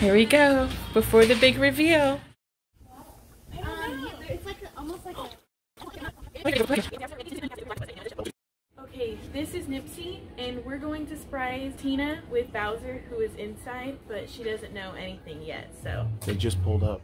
Here we go. Before the big reveal. Um, it's like a, almost like a. Okay, this is Nipsey, and we're going to surprise Tina with Bowser, who is inside, but she doesn't know anything yet, so. They just pulled up.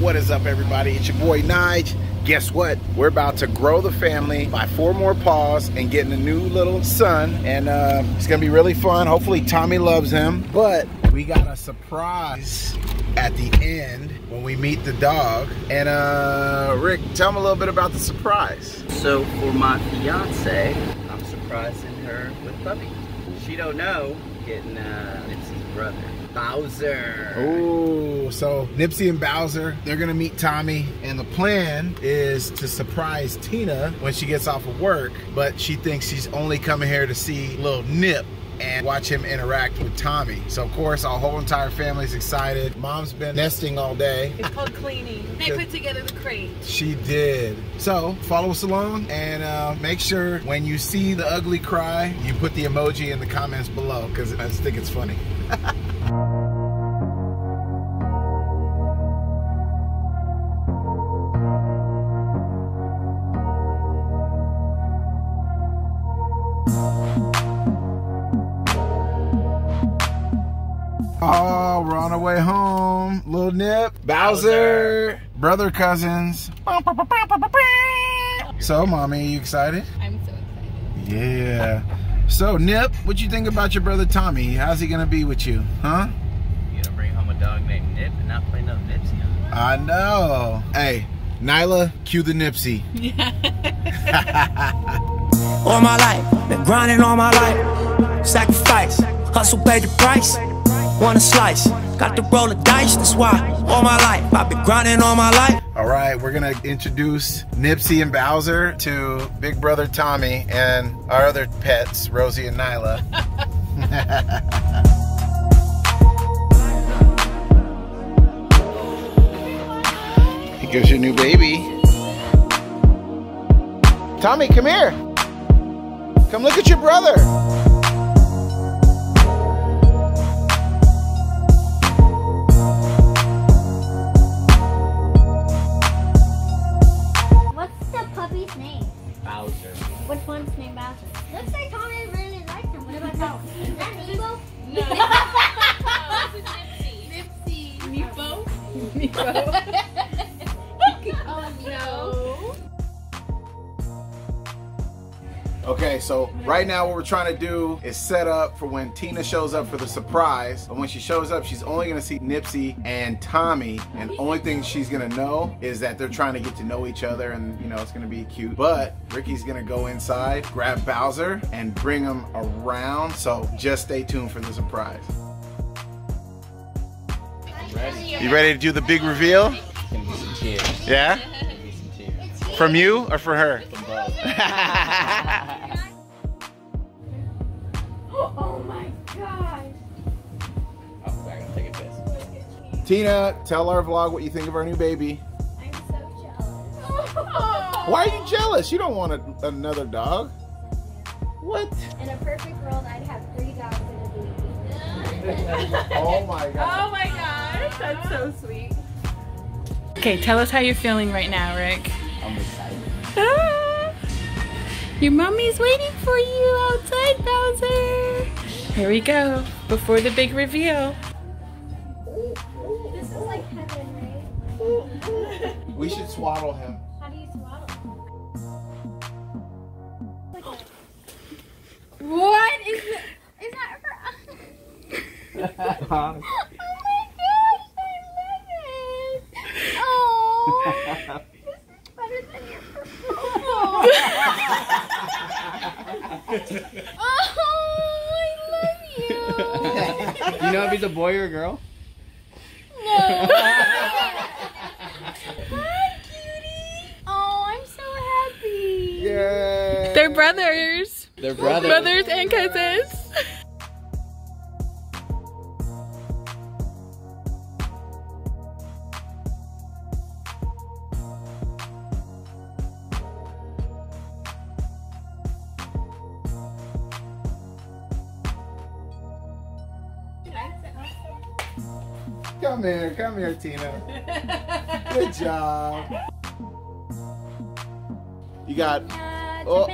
What is up, everybody? It's your boy Nige. Guess what? We're about to grow the family by four more paws and getting a new little son, and uh, it's gonna be really fun. Hopefully, Tommy loves him. But we got a surprise at the end when we meet the dog. And uh, Rick, tell him a little bit about the surprise. So for my fiance, I'm surprising her with puppy. She don't know getting uh, Nipsey's brother, Bowser. Oh, so Nipsey and Bowser, they're gonna meet Tommy, and the plan is to surprise Tina when she gets off of work, but she thinks she's only coming here to see little Nip and watch him interact with Tommy. So of course our whole entire family's excited. Mom's been nesting all day. It's called cleaning. They put together the crate. She did. So follow us along and uh, make sure when you see the ugly cry, you put the emoji in the comments below because I just think it's funny. Oh, we're on our way home. Little Nip, Bowser, brother cousins. So, mommy, you excited? I'm so excited. Yeah. So, Nip, what you think about your brother Tommy? How's he gonna be with you? Huh? You gonna bring home a dog named Nip and not play no Nipsey? I know. Hey, Nyla, cue the Nipsey. Yeah. all my life. Been grinding all my life. Sacrifice, hustle paid the price. Want a slice, got to roll the dice. That's why all my life I've been grinding all my life. All right, we're gonna introduce Nipsey and Bowser to Big Brother Tommy and our other pets, Rosie and Nyla. Here's your new baby. Tommy, come here. Come look at your brother. The name? Bowser. Which one's named Bowser? Looks like Tommy really likes him. What about that one? Is that Nebo? Nepo? Nepo? oh Okay, so right now what we're trying to do is set up for when Tina shows up for the surprise. But when she shows up, she's only gonna see Nipsey and Tommy. And the only thing she's gonna know is that they're trying to get to know each other and you know, it's gonna be cute. But Ricky's gonna go inside, grab Bowser, and bring him around. So just stay tuned for the surprise. You ready to do the big reveal? Gonna be some tears. Yeah? From you or for her? Oh my gosh. I gotta take a piss. Tina, tell our vlog what you think of our new baby. I'm so jealous. Why are you jealous? You don't want a, another dog. What? In a perfect world, I'd have three dogs and a baby. Oh my god. Oh my gosh, that's so sweet. Okay, tell us how you're feeling right now, Rick. I'm excited. Ah, your mommy's waiting for you outside, Bowser. Here we go. Before the big reveal. This is like heaven, right? We should swaddle him. How do you swaddle? Like. What is it? Is that for Oh my gosh, I love it! Oh, this is better than your proposal. Oh, I love you. you know if he's a boy or a girl? No. Hi, cutie. Oh, I'm so happy. Yay! They're brothers. They're brothers. Brothers and cousins. Come here, come here, Tina. Good job. You got. Oh.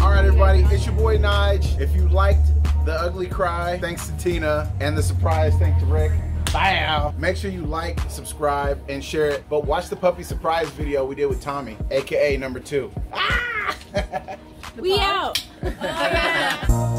All right, everybody, it's your boy Nige. If you liked the ugly cry, thanks to Tina, and the surprise, thanks to Rick. Bam! Make sure you like, subscribe, and share it. But watch the puppy surprise video we did with Tommy, aka number two. Ah! We out.